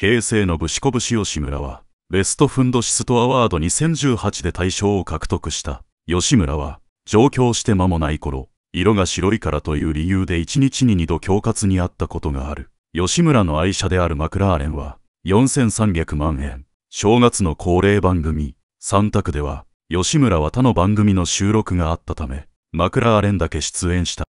平成のブシコブシ吉村は、ベストフンドシストアワード2018で大賞を獲得した。吉村は、上京して間もない頃、色が白いからという理由で1日に2度恐喝にあったことがある。吉村の愛車であるマクラーレンは、4300万円。正月の恒例番組、3択では、吉村は他の番組の収録があったため、マクラーレンだけ出演した。